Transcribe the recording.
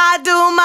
I do